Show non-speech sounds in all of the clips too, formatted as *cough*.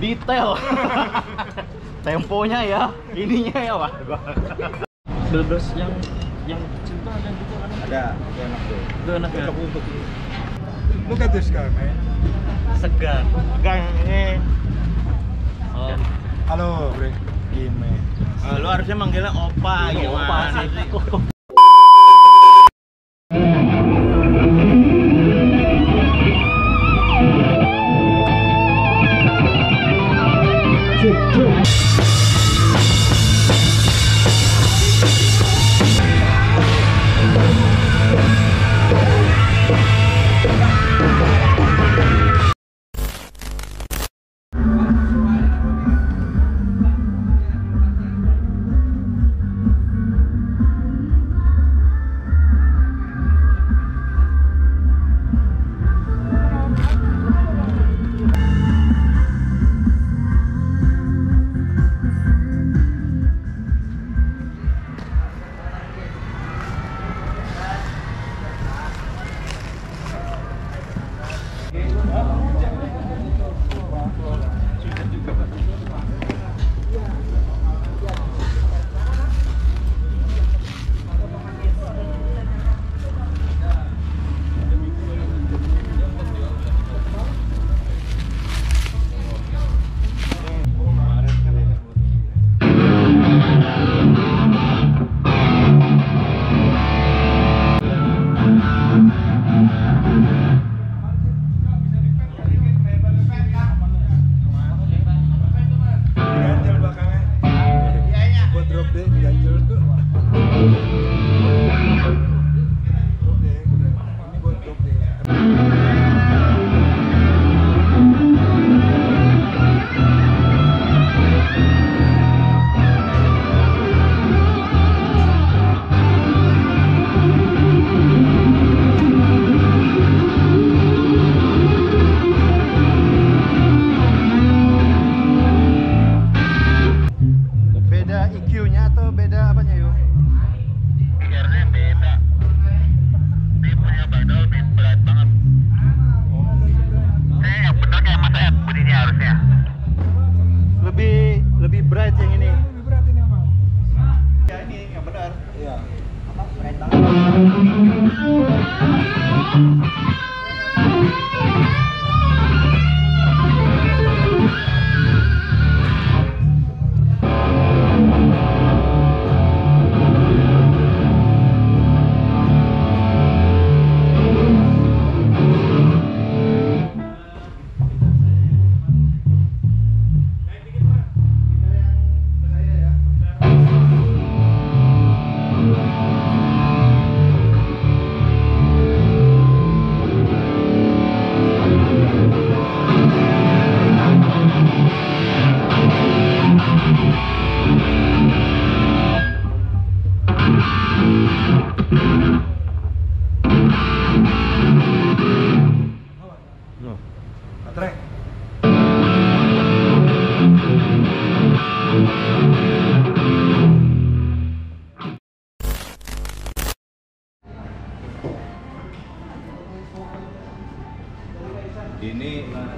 Detail. *laughs* Temponya ya, ininya ya pak. Berbes yang yang cinta dan juga kan Ada, itu enak tuh. itu enak ya. Cocok untuk Look at this guy, man. Segar. Gang, eh. Oh, Halo, Bre. Gime. Eh, lu harusnya manggilnya opa Iya, opa gimana sih. *laughs* sih? Ganjel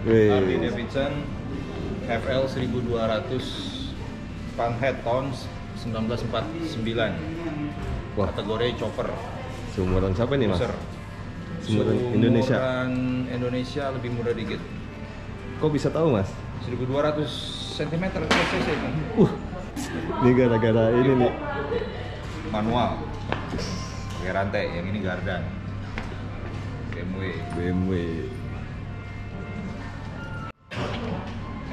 Harley Davidson FL 1200 Funhead Tons 1949 Wah. kategori chopper Seumuran siapa nih mas? user Seumuran Indonesia. Seumuran Indonesia lebih muda dikit Kok bisa tahu mas? 1200 cm cc Uh, ini gara-gara ini nih. manual pakai rantai yang ini gardan BMW BMW.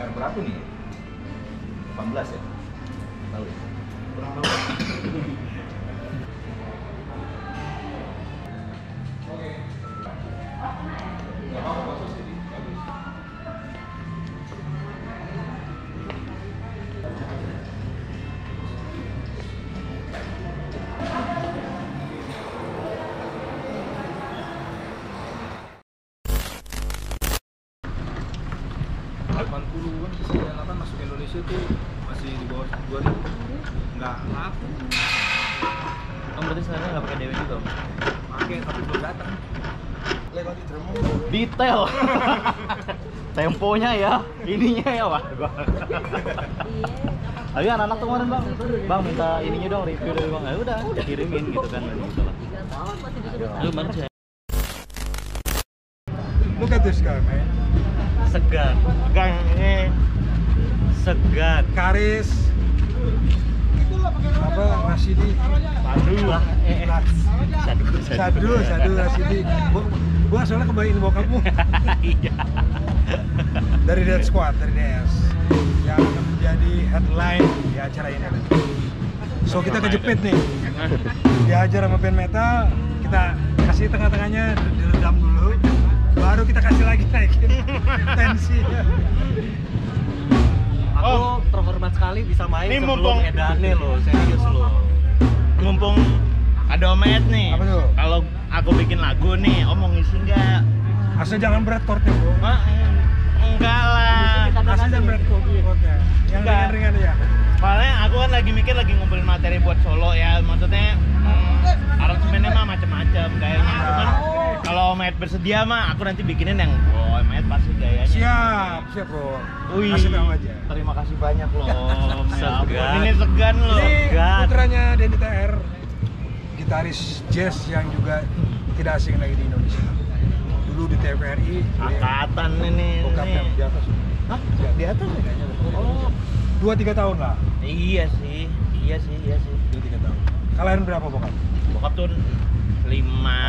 R berapa nih? 18 ya? Tahu ya? kurang tahu 80-an bisa masuk Indonesia tuh masih di bawah 2000 nggak laku kamu oh, berarti sekarang nggak pakai DW juga? pakai tapi belum datang. Lewat di detail. *laughs* Temponya ya ininya ya pak. Iya, tapi anak-anak tuh kemarin bang bang minta ininya dong review dari bang. Ya udah kirimin gitu kan dari itu lah Look at this guy, man. Segan, gang eh segan. Karis. Apa Rasidi? Aduh, eh, eh. Sadu, Sadu, Sadu Rasidi. Gua, gua soalnya kembaliin bokapmu *laughs* Iya. dari Dead Squad, dari DS yang menjadi headline di acara ini. So kita kejepit nih. Diajar sama band metal, kita kasih tengah-tengahnya kita kasih lagi naikin *laughs* tensi. Aku terhormat sekali bisa main Ini sebelum mumpung- Edane loh, serius loh. Mumpung ada Om Ed nih. Apa tuh? Kalau aku bikin lagu nih, Om mau ngisi nggak? Asal jangan berat chordnya, bro. Wah, enggak lah. Asal jangan berat chordnya. Yang Enggak. ringan-ringan ya. Soalnya aku kan lagi mikir lagi ngumpulin materi buat solo ya. Maksudnya hmm, aransemennya mah macam-macam gayanya. Cuman Ed bersedia mah aku nanti bikinin yang oh Ed pasti gayanya. Siap, siap, bro. Wih, Kasih tahu aja. terima kasih banyak loh. *laughs* Ya Segan. Ini segan loh. Ini putranya Denny TR, gitaris jazz yang juga tidak asing lagi di Indonesia. Dulu di TVRI, Angkatan ini. bokapnya nih. di atas. Hah? Di atas ya? Oh, Dua tiga tahun lah. iya sih. Iya sih, iya sih. Dua tiga tahun. Kalian berapa bokap? Bokap tuh lima,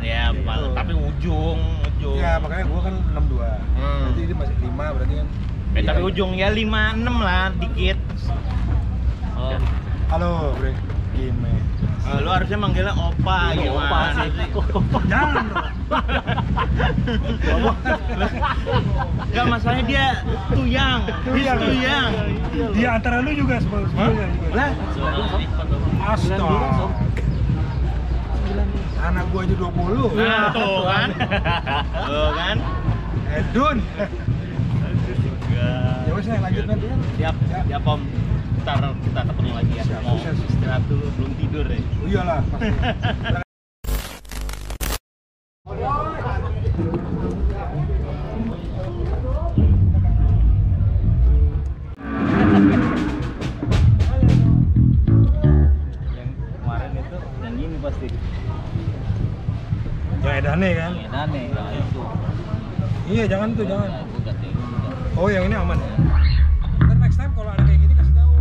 ya, iya. paling- tapi ujung, ujung. Ya makanya gua kan 62 Hmm. Berarti ini masih 5 berarti kan. Eh, tapi Iya. ujung ya lima enam lah, dikit. Oh, Halo, Bre. Gime. Eh, lu harusnya manggilnya opa, Ini gimana opa sih. *laughs* Jangan dong. Gak masalahnya dia tuyang, Tuyang. tuyang. Dia antara lu juga sebelum sebelumnya. Lah, Astaga. Anak gua aja 20. nah tuh kan, *laughs* tuh kan. Edun. Ya wes lanjut nanti. Siap, siap om. Ntar kita ketemu lagi ya. Mau istirahat dulu, belum tidur ya. Oh iyalah *laughs* Edane kan. Edane, nah itu. Iya jangan tuh jangan. Oh yang ini aman ya. Ntar next time kalau ada kayak gini kasih tahu.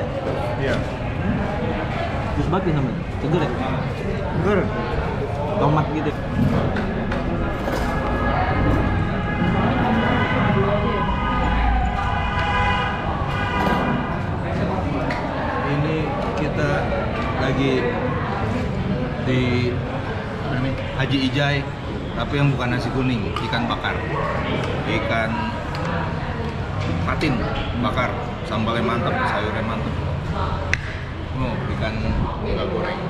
ya? Iya. Jus batu namanya. Seger ya? Seger. Tomat gitu. Ini kita lagi di Haji Ijai tapi yang bukan nasi kuning, ikan bakar. Ikan patin bakar sambalnya mantap sayurnya mantap mau oh, ikan nggak goreng.